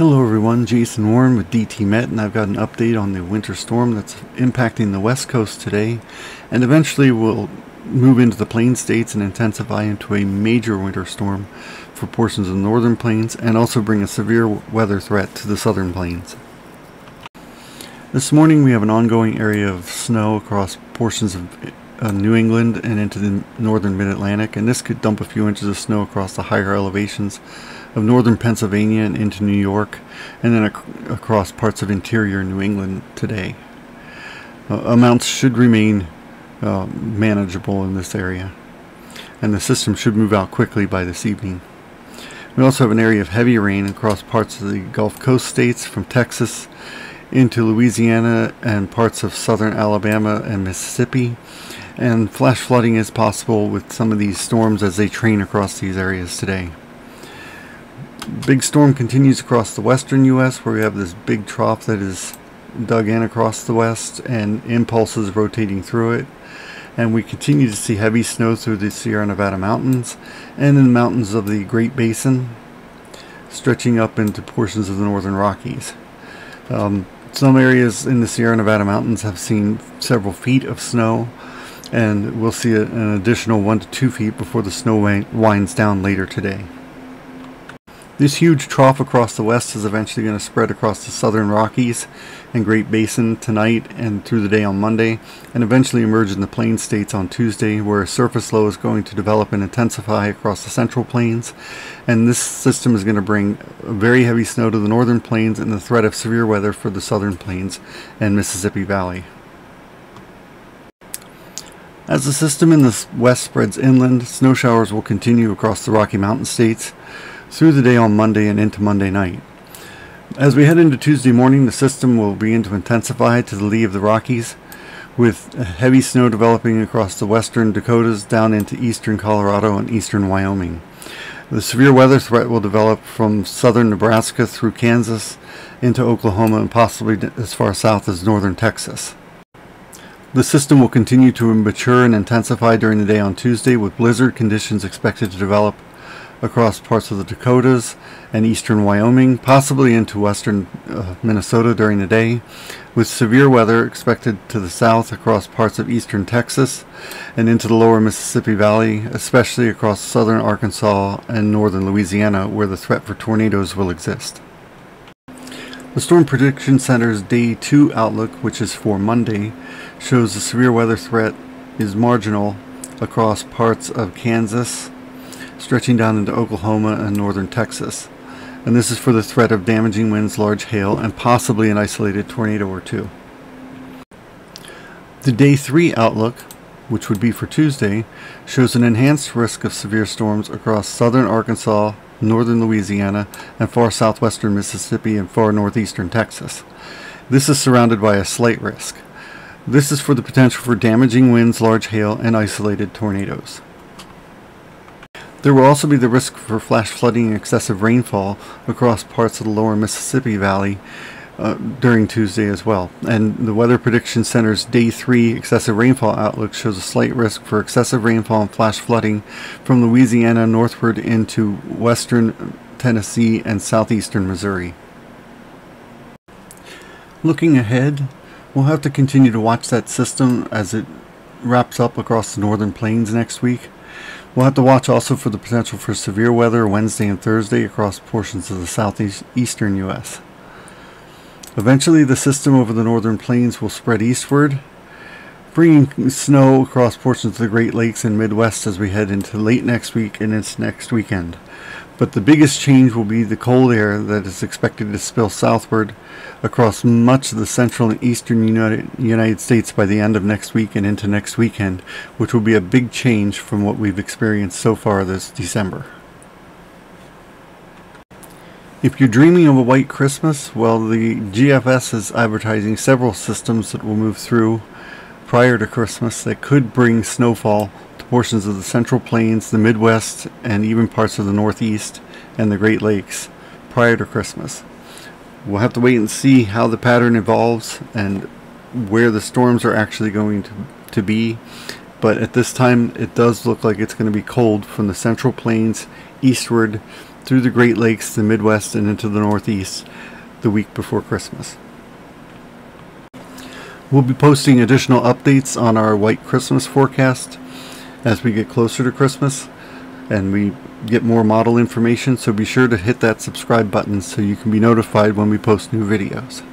Hello everyone, Jason Warren with DT Met and I've got an update on the winter storm that's impacting the west coast today and eventually will move into the plain states and intensify into a major winter storm for portions of the northern plains and also bring a severe weather threat to the southern plains. This morning we have an ongoing area of snow across portions of uh, New England and into the northern mid-Atlantic and this could dump a few inches of snow across the higher elevations of northern Pennsylvania and into New York, and then ac across parts of interior New England today. Uh, amounts should remain uh, manageable in this area, and the system should move out quickly by this evening. We also have an area of heavy rain across parts of the Gulf Coast states from Texas into Louisiana and parts of southern Alabama and Mississippi. And flash flooding is possible with some of these storms as they train across these areas today big storm continues across the western U.S. where we have this big trough that is dug in across the west and impulses rotating through it. And we continue to see heavy snow through the Sierra Nevada mountains and in the mountains of the Great Basin, stretching up into portions of the northern Rockies. Um, some areas in the Sierra Nevada mountains have seen several feet of snow, and we'll see an additional one to two feet before the snow winds down later today. This huge trough across the west is eventually going to spread across the southern Rockies and Great Basin tonight and through the day on Monday, and eventually emerge in the plain states on Tuesday, where a surface low is going to develop and intensify across the central plains. And this system is going to bring very heavy snow to the northern plains and the threat of severe weather for the southern plains and Mississippi Valley. As the system in the west spreads inland, snow showers will continue across the Rocky Mountain states through the day on Monday and into Monday night. As we head into Tuesday morning, the system will begin to intensify to the lee of the Rockies, with heavy snow developing across the western Dakotas down into eastern Colorado and eastern Wyoming. The severe weather threat will develop from southern Nebraska through Kansas into Oklahoma and possibly as far south as northern Texas. The system will continue to mature and intensify during the day on Tuesday with blizzard conditions expected to develop across parts of the Dakotas and eastern Wyoming, possibly into western uh, Minnesota during the day, with severe weather expected to the south across parts of eastern Texas and into the lower Mississippi Valley, especially across southern Arkansas and northern Louisiana, where the threat for tornadoes will exist. The Storm Prediction Center's Day 2 outlook, which is for Monday, shows the severe weather threat is marginal across parts of Kansas, stretching down into Oklahoma and northern Texas. And this is for the threat of damaging winds, large hail, and possibly an isolated tornado or two. The Day 3 outlook, which would be for Tuesday, shows an enhanced risk of severe storms across southern Arkansas, northern Louisiana, and far southwestern Mississippi and far northeastern Texas. This is surrounded by a slight risk. This is for the potential for damaging winds, large hail, and isolated tornadoes. There will also be the risk for flash flooding and excessive rainfall across parts of the lower Mississippi Valley uh, during Tuesday as well. And the Weather Prediction Center's Day 3 excessive rainfall outlook shows a slight risk for excessive rainfall and flash flooding from Louisiana northward into western Tennessee and southeastern Missouri. Looking ahead, we'll have to continue to watch that system as it wraps up across the northern plains next week. We'll have to watch also for the potential for severe weather Wednesday and Thursday across portions of the southeastern U.S. Eventually, the system over the northern plains will spread eastward, bringing snow across portions of the Great Lakes and Midwest as we head into late next week and into next weekend. But the biggest change will be the cold air that is expected to spill southward across much of the central and eastern United, United States by the end of next week and into next weekend, which will be a big change from what we've experienced so far this December. If you're dreaming of a white Christmas, well, the GFS is advertising several systems that will move through prior to Christmas that could bring snowfall to portions of the Central Plains, the Midwest, and even parts of the Northeast and the Great Lakes prior to Christmas. We'll have to wait and see how the pattern evolves and where the storms are actually going to, to be. But at this time, it does look like it's going to be cold from the Central Plains eastward through the Great Lakes, the Midwest, and into the Northeast the week before Christmas. We'll be posting additional updates on our White Christmas forecast as we get closer to Christmas and we get more model information, so be sure to hit that subscribe button so you can be notified when we post new videos.